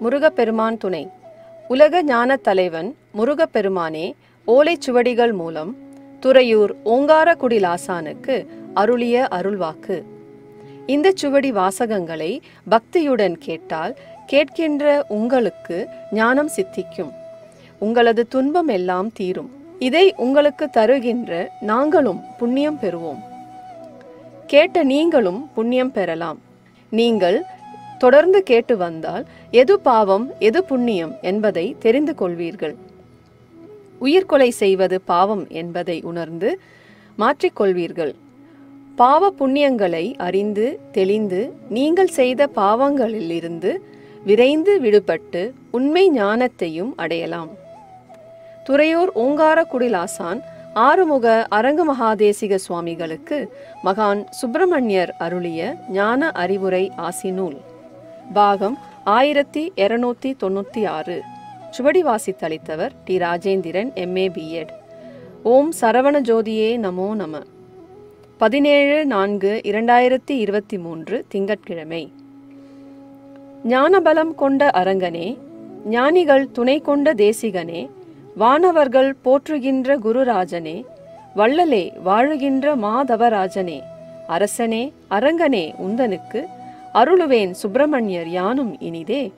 முருகப்பெருமான் துணை. உலக ஞானத் தலைவன் முருகப்பெருமானே ஓலைச் சுவடிகள் மூலம் துறையூர் ஓங்காரக்குடிலாசானுக்கு அருளிய அருள்வாக்கு. இந்த சுவடி வாசகங்களை பக்தியுடன் கேட்டால் கேட்கின்ற உங்களுக்கு ஞானம் சித்திக்கும். உங்களது துன்பம் எல்லாம் தீரும். இதை உங்களுக்கு தருகின்ற நாங்களும் புண்ணியம் பெறுவோம். கேட்ட நீங்களும் புண்ணியம் பெறலாம். நீங்கள் தொடர்ந்து கேட்டு வந்தால் எது பாவம் எது புண்ணியம் என்பதை தெரிந்து கொள்வீர்கள். உயிர்கொலை செய்வது பாவம் என்பதை உணர்ந்து மாற்றிக்கொள்வீர்கள் பாவ புண்ணியங்களை அறிந்து தெளிந்து நீங்கள் செய்த பாவங்களிலிருந்து விரைந்து விடுபட்டு உண்மை ஞானத்தையும் அடையலாம். துறையூர் ஓங்காரக்குடிலாசான் ஆறுமுக அரங்க மகாதேசிக சுவாமிகளுக்கு மகான் சுப்பிரமணியர் அருளிய ஞான அறிவுரை ஆசி நூல் பாகம் ஆயிரத்தி இருநூத்தி தொண்ணூத்தி ஆறு. சுவடி வாசித்தளித்தவர் டி. ராஜேந்திரன் எம்ஏ பிஎட் ஓம் சரவண ஜோதியே நமோ நம. பதினேழு நான்கு இரண்டாயிரத்தி இருபத்தி மூன்று திங்கட்கிழமை. ஞானபலம் கொண்ட அரங்கனே ஞானிகள் துணை கொண்ட தேசிகனே வானவர்கள் போற்றுகின்ற குருராஜனே வள்ளலே வாழுகின்ற மாதவராஜனே அரசனே அரங்கனே உந்தனுக்கு அருளுவேன் சுப்பிரமணியர் யானும் இனிதே.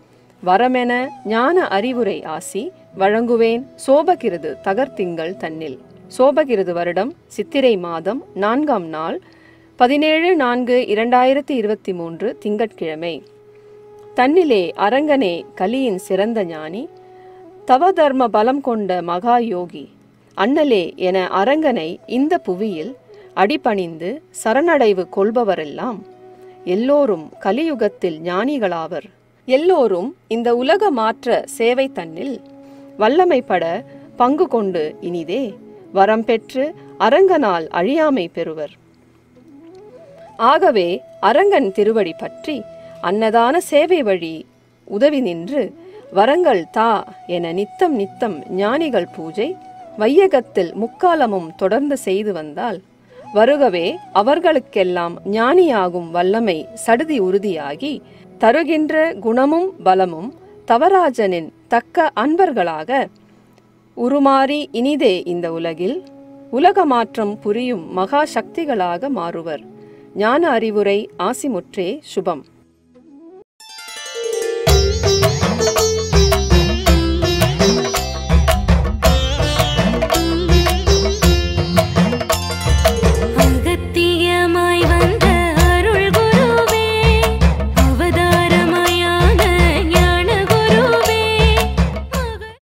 வரமென ஞான அறிவுரை ஆசி வழங்குவேன் சோபகிருது தகர்த்திங்கள் தன்னில். சோபகிருது வருடம் சித்திரை மாதம் நான்காம் நாள் பதினேழு நான்கு இரண்டாயிரத்தி இருபத்தி மூன்று திங்கட்கிழமை. தன்னிலே அரங்கனே கலியின் சிறந்த ஞானி தவதர்ம பலம் கொண்ட மகா யோகி. அண்ணலே என அரங்கனை இந்த புவியில் அடிபணிந்து சரணடைவு கொள்பவரெல்லாம். எல்லோரும் கலியுகத்தில் ஞானிகளாவர். எல்லோரும் இந்த உலக மாற்ற சேவை தன்னில் வல்லமைப்பட பங்கு கொண்டு இனிதே வரம் பெற்று அரங்கனால் அழியாமை பெறுவர். ஆகவே அரங்கன் திருவடி பற்றி அன்னதான சேவை வழி உதவி நின்று வரங்கள் தா என நித்தம் நித்தம் ஞானிகள் பூஜை வையகத்தில் முக்காலமும் தொடர்ந்து செய்து வந்தால் வருகவே அவர்களுக்கெல்லாம் ஞானியாகும் வல்லமை சடுதி உறுதியாகி தருகின்ற குணமும் பலமும் தவராஜனின் தக்க அன்பர்களாக உருமாறி இனிதே இந்த உலகில் உலக மாற்றம் புரியும் மகா சக்திகளாக மாறுவர். ஞான அறிவுரை ஆசிமுற்றே சுபம்.